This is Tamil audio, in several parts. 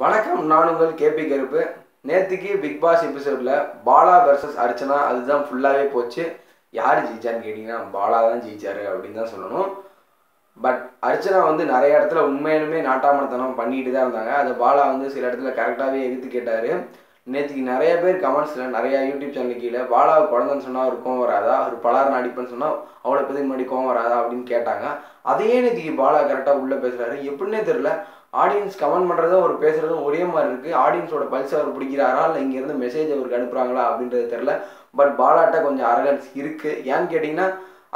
வணக்கம் நான் உங்கள் கேபி கருப்பு. நேற்றுக்கு பிக் பாஸ் எபிசோடில் பாலா வெர்சஸ் அர்ச்சனா அதுதான் ஃபுல்லாகவே போச்சு. யார் ஜெயிச்சான்னு கேட்டிங்கன்னா பாலா தான் ஜெயிச்சாரு அப்படின்னு தான் சொல்லணும். பட் அர்ச்சனா வந்து நிறைய இடத்துல உண்மையிலுமே நாட்டாமத்தனம் பண்ணிட்டு தான் இருந்தாங்க. அதை பாலா வந்து சில இடத்துல கரெக்டாகவே எதிர்த்து கேட்டார். நேற்றுக்கு நிறைய பேர் கமெண்ட்ஸில் நிறையா யூடியூப் சேனல் கீழே பாலா குழந்தைன்னு சொன்னால் ஒரு கோவம் வராதா? ஒரு பலார் நடிப்புன்னு சொன்னால் அவ்வளோ பேருக்கு முன்னாடி கோவம் வராதா? அப்படின்னு கேட்டாங்க. அதையே நேற்றுக்கு பாலா கரெக்டாக உள்ளே பேசுகிறாரு எப்படின்னே தெரில ஆடியன்ஸ் கமெண்ட் பண்ணுறதும் அவர் பேசுகிறதும் ஒரே மாதிரி இருக்குது ஆடியன்ஸோட பல்ஸ் அவர் பிடிக்கிறாரா? இல்லை இங்கேருந்து மெசேஜ் அவருக்கு அனுப்புகிறாங்களா அப்படின்றது தெரில பட் பாலாட்ட கொஞ்சம் அரகன்ஸ் இருக்குது ஏன்னு கேட்டிங்கன்னா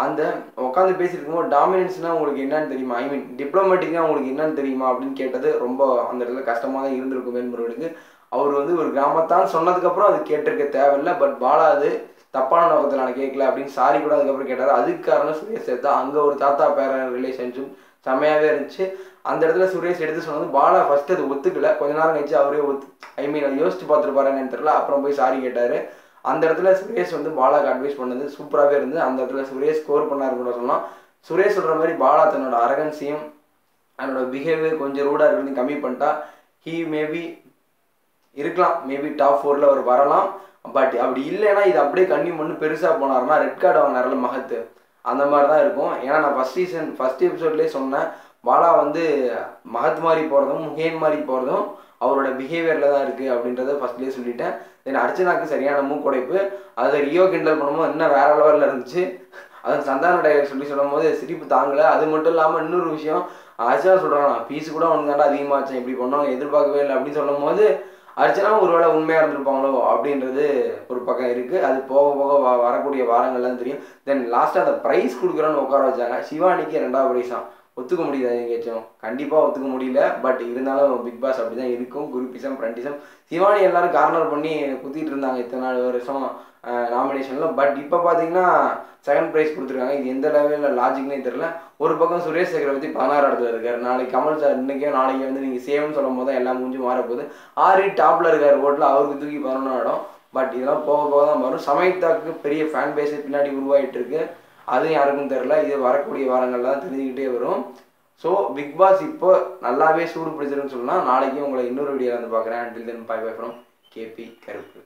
அந்த உட்காந்து பேசியிருக்கும்போது டாமினன்ஸ்னால் உங்களுக்கு என்னன்னு தெரியுமா? ஐ மீன் டிப்ளமேட்டிக்னா உங்களுக்கு என்னன்னு தெரியுமா? அப்படின்னு கேட்டது ரொம்ப அந்த இடத்துல கஷ்டமாக தான் இருந்திருக்கும் என்பவர்களுக்கு அவர் வந்து ஒரு கிராமத்தான் சொன்னதுக்கப்புறம் அது கேட்டிருக்க தேவையில்லை பட் பாலா அது தப்பான நோக்கத்தில் நான் கேட்கல அப்படின்னு சாரி கூட அதுக்கப்புறம் கேட்டார். அதுக்கு காரணம் சுரேஷ் தான். அங்கே ஒரு தாத்தா பேரன் ரிலேஷன்ஷிப் செம்மையாகவே இருந்துச்சு. அந்த இடத்துல சுரேஷ் எடுத்து சொன்னது பாலா ஃபர்ஸ்ட் அது ஒத்துக்கல. கொஞ்ச நேரம் கழிச்சு அவரே ஒத்து ஐ மீன் அதை யோசிச்சு பார்த்துருப்பாருன்னு தெரியல. அப்புறம் போய் சாரி கேட்டார். அந்த இடத்துல சுரேஷ் வந்து பாலாக்கு அட்வைஸ் பண்ணது சூப்பராகவே இருந்து அந்த இடத்துல சுரேஷ் ஸ்கோர் பண்ணார் கூட சொல்லலாம். சுரேஷ் சொல்கிற மாதிரி பாலா தன்னோட அரகன்சியும் அதனோட பிஹேவியர் கொஞ்சம் ரூடாக இருக்குன்னு கம்மி பண்ணிட்டா. ஹீ மேபி இருக்கலாம். மேபி டாப் ஃபோரில் அவர் வரலாம். பட் அப்படி இல்லைன்னா இது அப்படியே கண்ணி பண்ணி பெருசாக போனார்னா ரெட் கார்டு வாங்கினார்ல மகத்து. அந்த மாதிரி தான் இருக்கும். ஏன்னா நான் ஃபஸ்ட் சீசன் ஃபஸ்ட் எபிசோட்லேயே சொன்னேன். பாலா வந்து மகத் மாதிரி போகிறதும் முகேன் மாதிரி போகிறதும் அவரோட பிஹேவியரில் தான் இருக்குது அப்படின்றத ஃபஸ்ட்லேயே சொல்லிட்டேன். தென் அர்ச்சனாக்கு சரியான மூக்குடைப்பு. அதை ரியோ கிண்டல் பண்ணும்போது இன்னும் வேற லெவலில் இருந்துச்சு. அது சந்தான டைலர் சொல்லி சொல்லும் போது சிரிப்பு தாங்கலை. அது மட்டும் இல்லாமல் இன்னொரு விஷயம் அர்ச்சனா சொல்கிறான் ஃபீஸ் கூட உனக்கு தாண்டா அதிகமாச்சு. இப்படி பண்ணோம் எதிர்பார்க்கவே இல்லை. அப்படின்னு சொல்லும் போது அர்ச்சனா ஒருவேளை உண்மையாக இருந்திருப்பாங்களோ அப்படின்றது ஒரு பக்கம் இருக்குது அது போக போக வ வரக்கூடிய வாரங்கள்லாம் தெரியும். தென் லாஸ்ட்டாக அந்த ப்ரைஸ் கொடுக்குறோன்னு உட்கார வச்சாங்க. சிவானிக்கு ரெண்டாவது ப்ரைஸ் தான். ஒத்துக்க முடியுதா எங்கேயாச்சும் கண்டிப்பாக ஒத்துக்க முடியல. பட் இருந்தாலும் பிக் பாஸ் அப்படி தான் இருக்கும் குரூப்பிசம் ஃப்ரெண்டிசம் சிவானி எல்லாரும் கார்னர் பண்ணி குத்திட்டு இருந்தாங்க இத்தனை நாலு வருஷம் நாமினேஷனில் பட் இப்போ பார்த்தீங்கன்னா செகண்ட் ப்ரைஸ் கொடுத்துருக்காங்க. இது எந்த லெவலில் லாஜிக்னே தெரில ஒரு பக்கம் சுரேஷ் சக்கரவர்த்தி பதினாறு இடத்துல இருக்கார். நாளைக்கு கமல் சார் இன்றைக்கே நாளைக்கு வந்து நீங்கள் சேவ்னு சொல்லும் போது தான் எல்லாம் முடிஞ்சு மாறப்போகுது. ஆறு டாப்பில் இருக்கார் ஓட்டில் அவருக்கு தூக்கி பதினொன்று இடம். பட் இதெல்லாம் போக போக தான் வரும். சமயத்தாக்கு பெரிய ஃபேன் பேஸு பின்னாடி உருவாகிட்டு இருக்குது அது யாருக்கும் தெரில இது வரக்கூடிய வாரங்கள்ல தான் தெரிஞ்சுக்கிட்டே வரும். ஸோ பிக் பாஸ் இப்போ நல்லாவே சூடு பிடிச்சிருன்னு சொன்னால் நாளைக்கு உங்களை இன்னொரு வீடியோவில் வந்து பார்க்குறேன். Until then bye bye from KP Karuppu